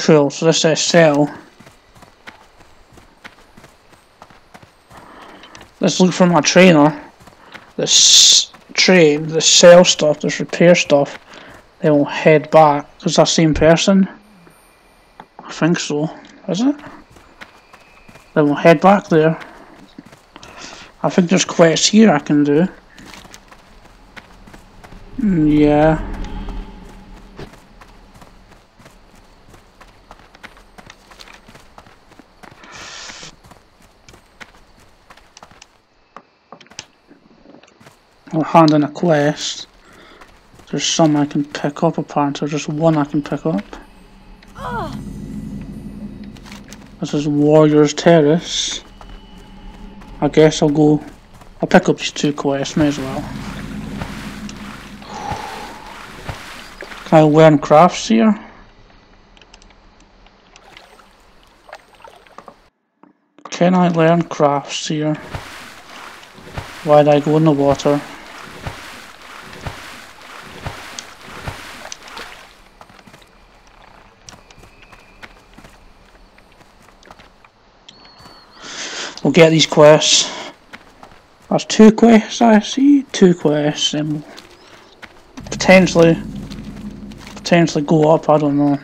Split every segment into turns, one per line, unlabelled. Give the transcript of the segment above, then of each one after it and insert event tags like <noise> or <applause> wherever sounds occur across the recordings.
Cool, so this says sell. Let's look for my trainer. This trade, the sell stuff, this repair stuff. Then we'll head back. Is that the same person? I think so. Is it? Then we'll head back there. I think there's quests here I can do. Mm, yeah. Hand in a quest. There's some I can pick up apparently, there's just one I can pick up. This is Warrior's Terrace. I guess I'll go... I'll pick up these two quests, may as well. Can I learn crafts here? Can I learn crafts here? Why'd I go in the water? We'll get these quests. That's two quests I see, two quests and potentially potentially go up, I don't know.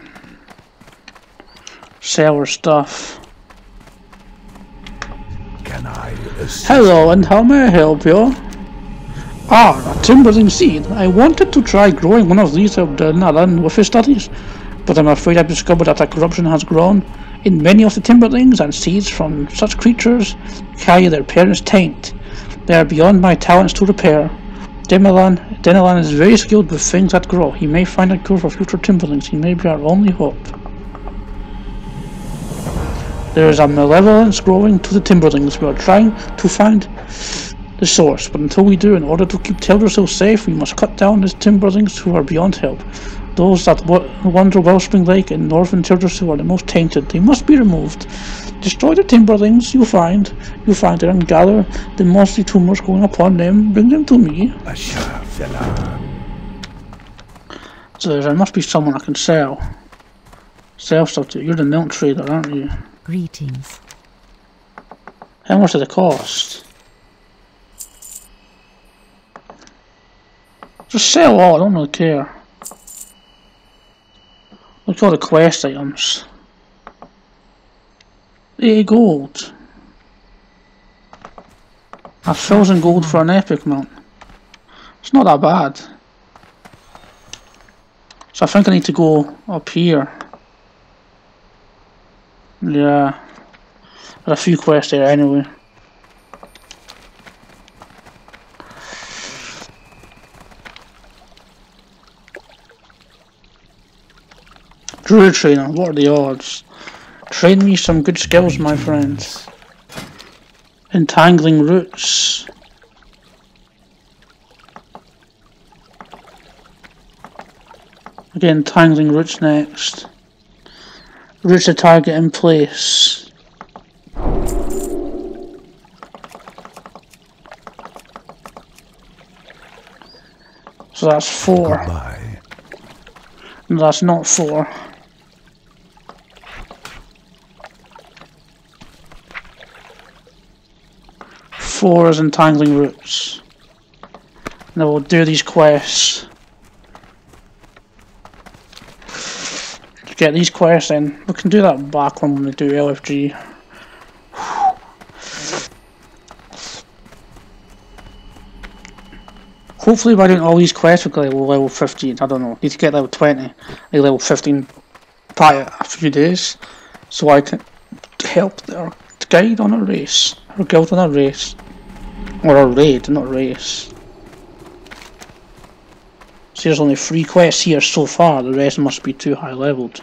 Sell our stuff.
Can I assist?
Hello, and how may I help you? Ah, a timberling seed. I wanted to try growing one of these up the Nalan with his studies, but I'm afraid I've discovered that the corruption has grown in many of the timberlings, and seeds from such creatures carry their parents' taint. They are beyond my talents to repair. Demalan, Denalan is very skilled with things that grow. He may find a cure for future timberlings. He may be our only hope. There is a malevolence growing to the timberlings. We are trying to find the source, but until we do, in order to keep Teldrassil safe, we must cut down the timberlings who are beyond help. Those that wander Wellspring Lake and northern Teldrassil are the most tainted. They must be removed. Destroy the timberlings you find, you find them, and gather the mossy tumors going upon them. Bring them to me.
Asha Fela.
So there must be someone I can sell. Sell stuff to. You're the milk trader, aren't you?
Greetings.
How much does it cost? Just sell all, I don't really care. Look at all the quest items. 80 gold. A thousand gold for an epic mount. It's not that bad. So I think I need to go up here. Yeah. A few quests there anyway. Druid trainer, what are the odds? Train me some good skills, my friends. Entangling roots. Again, entangling roots next. Roots a target in place. So that's four.
Goodbye.
No, that's not four. Four is entangling roots. Now we'll do these quests. Get these quests in. We can do that back when we do LFG. Hopefully by doing all these quests we get level, level 15, I don't know, need to get level 20, like level 15 by a few days, so I can help our guide on a race, or guild on a race, or a raid, not race. See there's only three quests here so far, the rest must be too high leveled.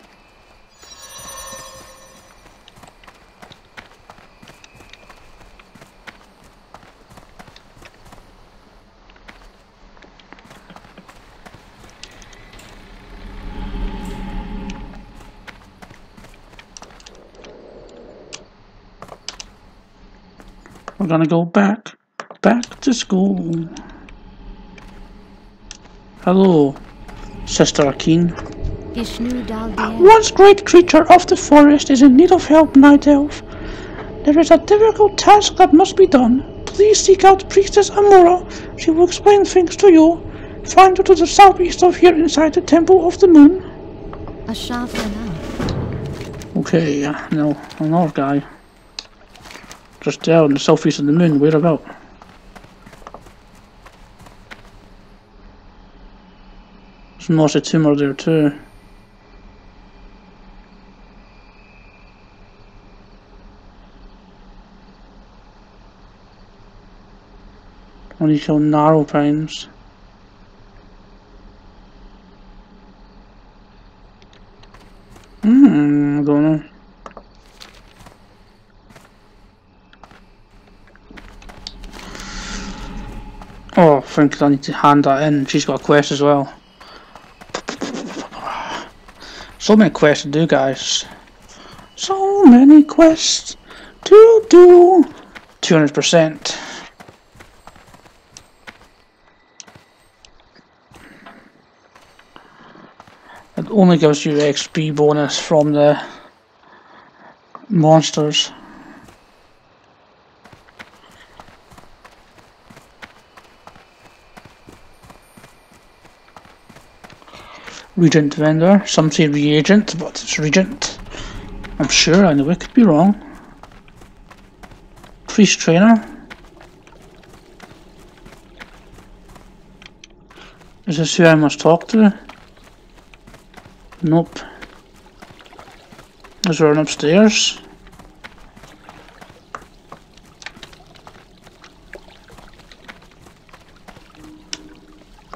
We're gonna go back, back to school. Hello, Sister Akeen.
Ishnu uh,
Once great creature of the forest is in need of help, Night Elf. There is a difficult task that must be done. Please seek out Priestess A'moora. She will explain things to you. Find her to the southeast of here inside the Temple of the Moon. Okay, yeah, no, another guy. Just there on the southeast of the moon, where about? There's mostly tumor there too. Only kill narrow primes. Hmm, I don't know. Oh, I think I need to hand that in. She's got a quest as well. So many quests to do, guys. So many quests to do. 200%. It only gives you XP bonus from the monsters. Regent vendor. Some say reagent, but it's regent. I'm sure, I know I could be wrong. Priest trainer. Is this who I must talk to? Nope. Is there an upstairs?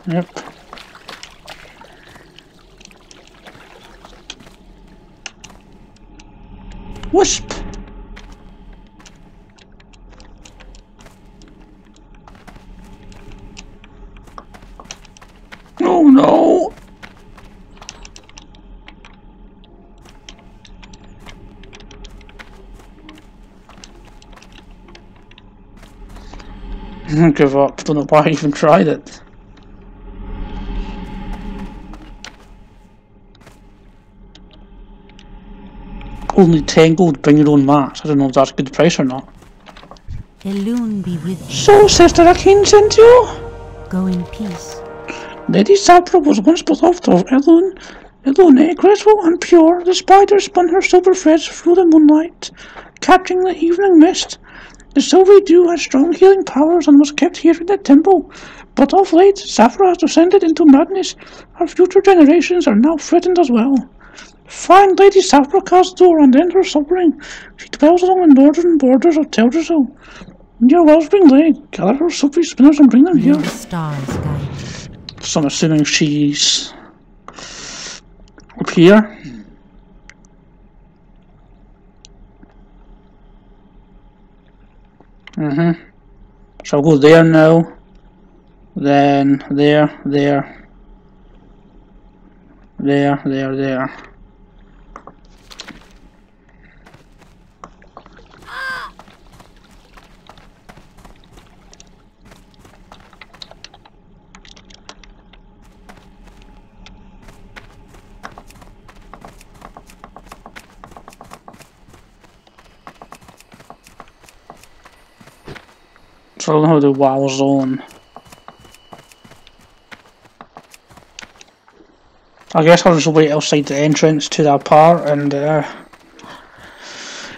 Yep. Oh no! I give up. Don't know why I even tried it. Only 10 gold, bring your own mat. I don't know if that's a good price or not.
Elune be with you.
So, Sister Akin sent you?
Go in peace.
Lady Sathrah was once beloved of Elune. Elune, graceful and pure, the spider spun her silver threads through the moonlight, catching the evening mist. The silvery dew had strong healing powers and was kept here in the temple. But of late, Sathrah has descended into madness. Our future generations are now threatened as well. Find Lady Sathrah's door and enter suffering. She dwells along the northern borders of Teldrassil. Near Wellspring Lake, gather her silvery spinners and bring them here.
stars guide.
So I'm assuming she's up here. Mm-hmm. So I'll go there now. Then there, there. There, there, there. I don't know to WoW zone. I guess I'll just wait outside the entrance to that part and uh,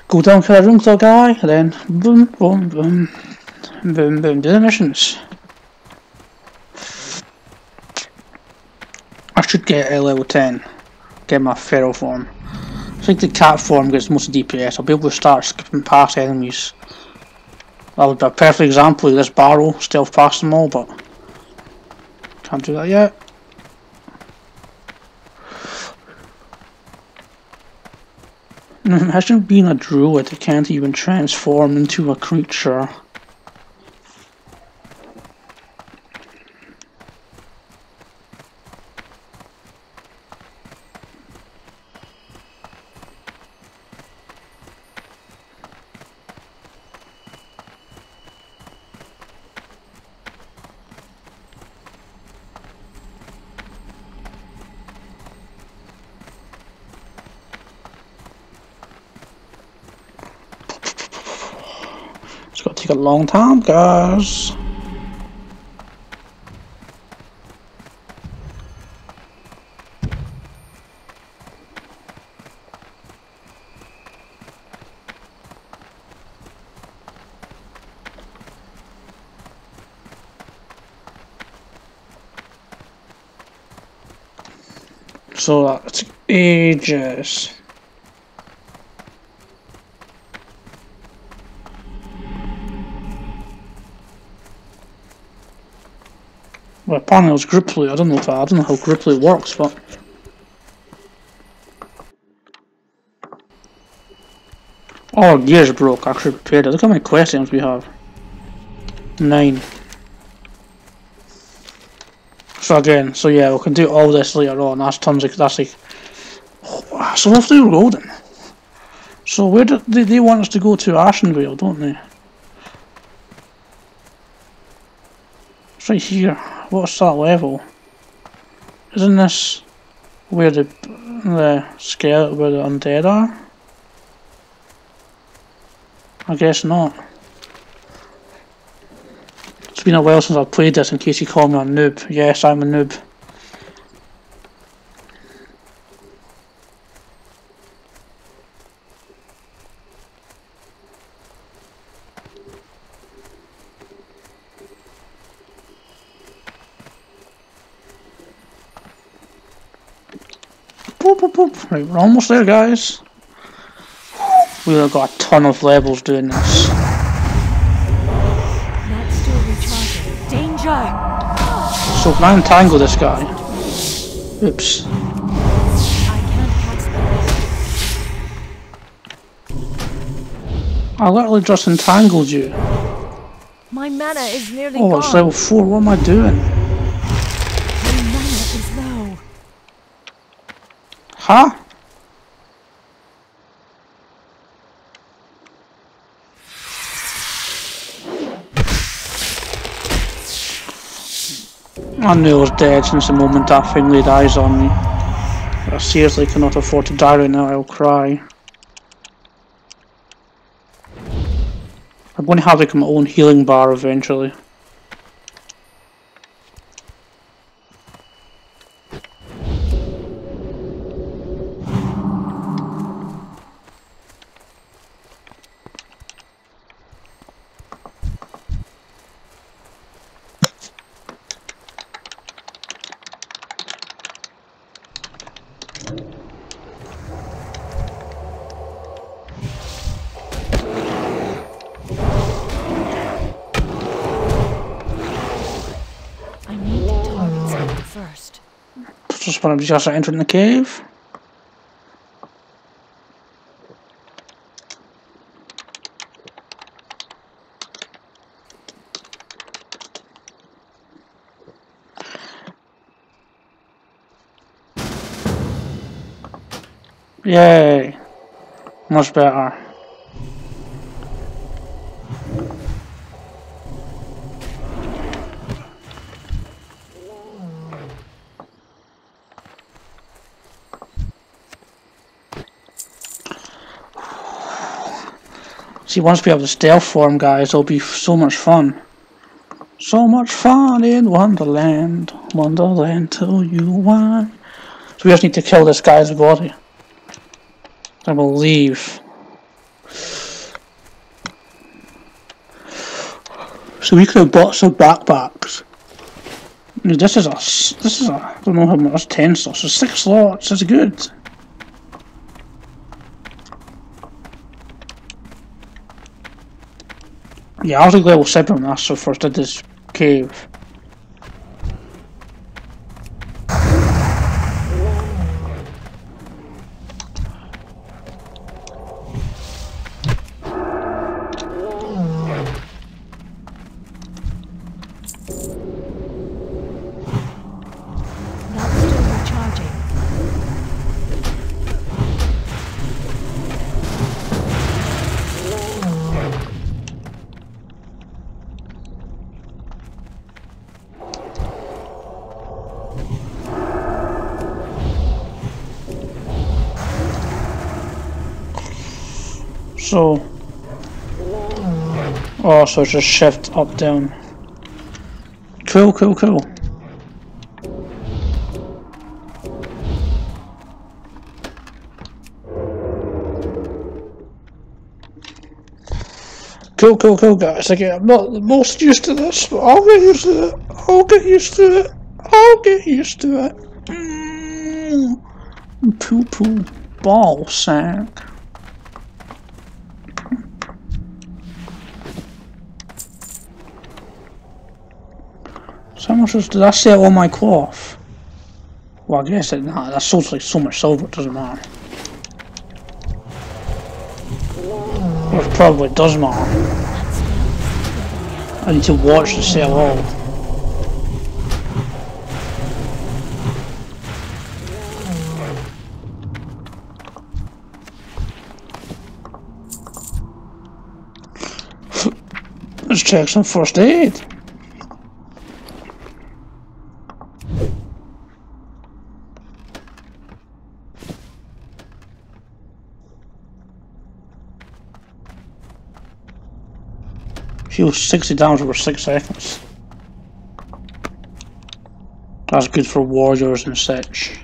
go down to the room to the guy, then boom, boom, boom, boom, boom, do the missions. I should get a level 10, get my feral form. I think the cat form gets most DPS, I'll be able to start skipping past enemies. That would be a perfect example of this barrel, stealth past them all, but can't do that yet. <laughs> Imagine being a druid that can't even transform into a creature. Long time, guys. So that's ages. Well, apparently it was Griply. I don't know if I, I don't know how Griply works, but Oh, our gears broke. I should repair it. Look how many questions we have. Nine. So again, so yeah, we can do all this later on. That's tons of that's like. So if they're golden. So where do they, they want us to go to Ashenvale, don't they? Right here. What's that level? Isn't this where the the skeleton where the undead are? I guess not. It's been a while since I've played this in case you call me a noob. Yes, I'm a noob. Right, we're almost there, guys. We've got a ton of levels doing this.
Not still recharging. Danger!
So can I entangle this guy? Oops.
I can't catch them.
I literally just entangled you.
My mana is nearly
Oh,
gone.
it's level 4. What am I doing?
My mana is low.
Huh? I knew I was dead since the moment that thing laid eyes on me. I seriously cannot afford to die right now, I'll cry. I'm going to have like my own healing bar eventually. Just when I'm just entering the cave. Yay! Much better. See, once we have the stealth form, guys, it'll be so much fun. So much fun in Wonderland, Wonderland till you want. So we just need to kill this guy's body. I believe. So we could have bought some backpacks. This is a, s- this is a, I don't know how much, 10 slots, so 6 slots, that's good. Yeah, I was 7 when I so first did this cave. So, Oh, so it's just shift up down. Cool, cool, cool. Cool, cool, cool, guys. Again, I'm not the most used to this, but I'll get used to it. I'll get used to it. I'll get used to it. Mm. Poo poo ball sack. Was, did I sell all my cloth? Well, I guess it, nah, that like so much silver, it doesn't matter. Well, it probably does matter. I need to watch the sell all. Let's check some first aid. Heal 60 damage over 6 seconds. That's good for warriors and such.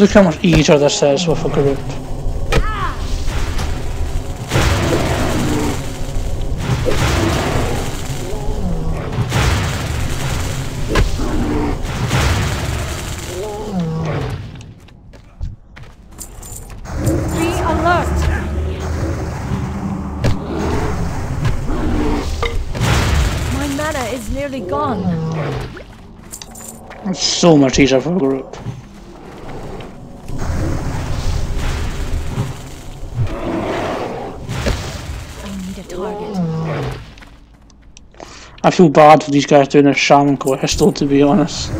Look how much easier this is with a group. So much easier for a group.
I a
feel bad for these guys doing their shaman quest though, to be honest.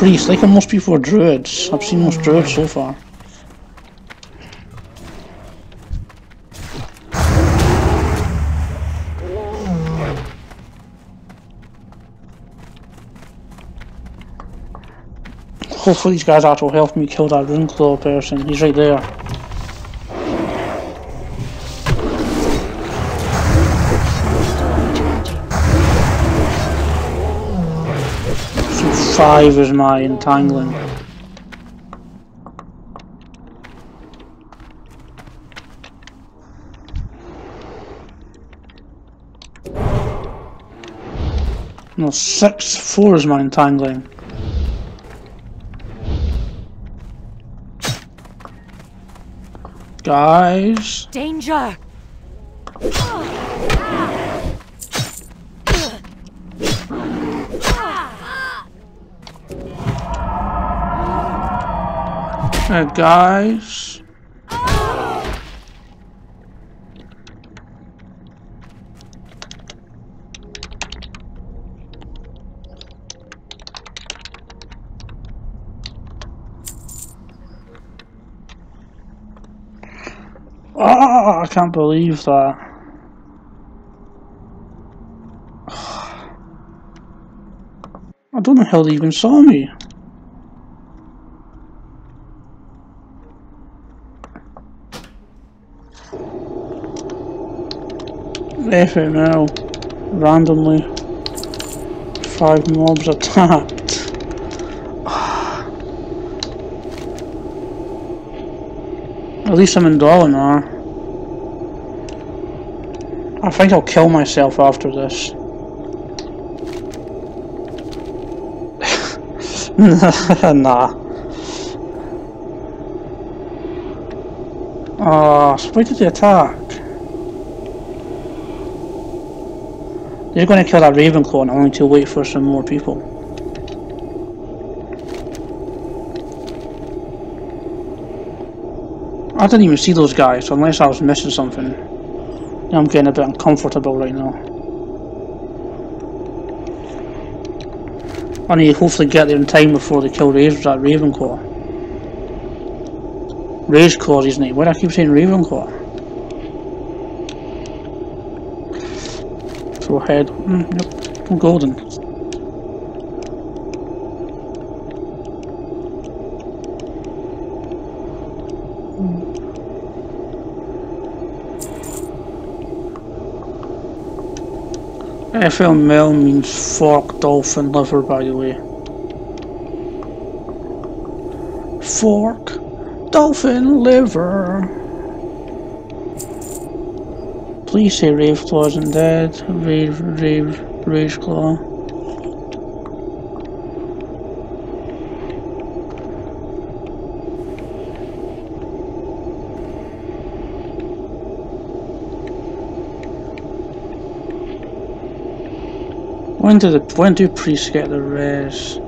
It's a priest, like most people are druids. I've seen most druids so far. Hopefully these guys actually help me kill that Runeclaw person. He's right there. Five is my entangling. No, six, four is my entangling. Guys,
Danger!
Uh, guys. Ah, I can't believe that. <sighs> I don't know how they even saw me. FML randomly five mobs attacked. <laughs> At least I'm in Dolanaar. I think I'll kill myself after this. <laughs> nah. Ah, uh, wait till the attack. They're going to kill that Ravenclaw and I need to wait for some more people. I didn't even see those guys, so unless I was missing something. I'm getting a bit uncomfortable right now. I need to hopefully get there in time before they kill Rage, that Ravenclaw. Rageclaw, is his name. Why do I keep saying Ravenclaw? To a head. Mm, yep, golden. FML means fork dolphin liver, by the way. Fork dolphin liver. Please say Raveclaw isn't dead. Rave, Rave, Rageclaw. When do the when do priests get the res?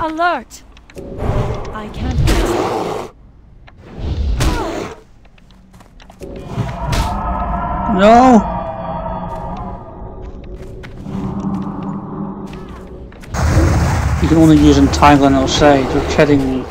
Alert! I can't
No. You can only use entangling outside. You're kidding me.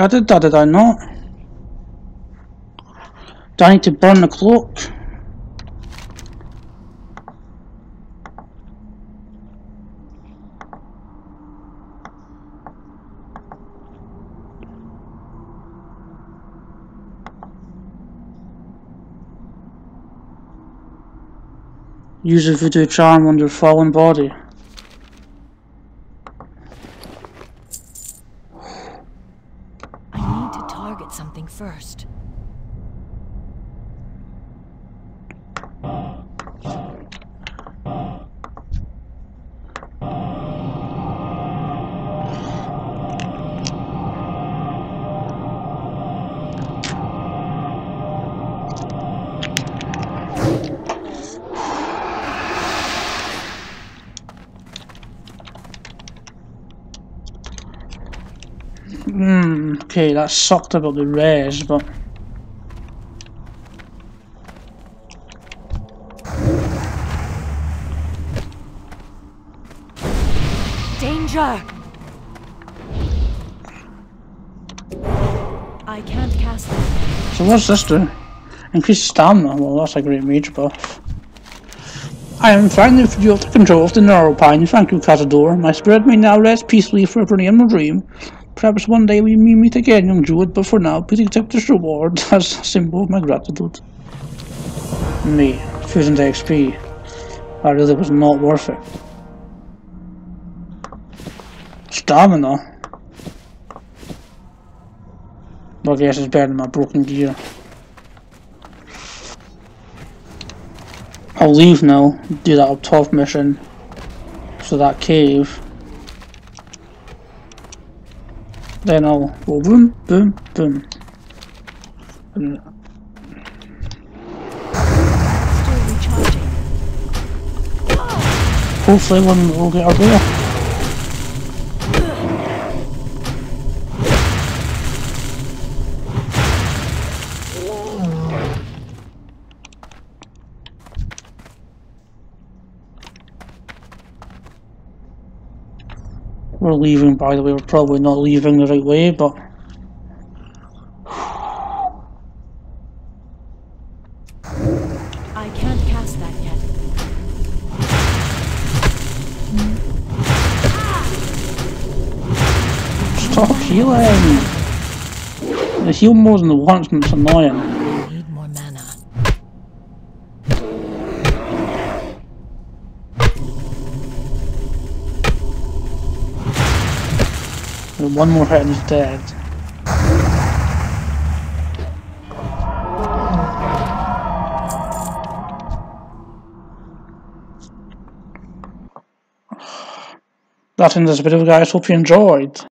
I did that, did I not? Do I need to burn the clock? Use a voodoo charm on your fallen body. Okay, that sucked about the res, but
Danger! I can't cast.
So what's this do? Increase stamina, well that's a great mage buff. I am finally of the control of the Gnarlpine, thank you Kazadure. My spirit may now rest peacefully forever in perennial dream. Perhaps one day we may meet again, young Druid, but for now, please accept this reward <laughs> as a symbol of my gratitude. Me, fusion to XP. That really was not worth it. Stamina? Well, I guess it's better than my broken gear. I'll leave now, do that up top mission. So that cave. Then I'll go boom, boom, boom. And
Still recharging.
hopefully one will get our bear. We're leaving, by the way, we're probably not leaving the right way, but
I can't cast that yet.
stop healing! The heal more than once and it's annoying. One more hit <sighs> and he's dead. That ends this video guys, hope you enjoyed.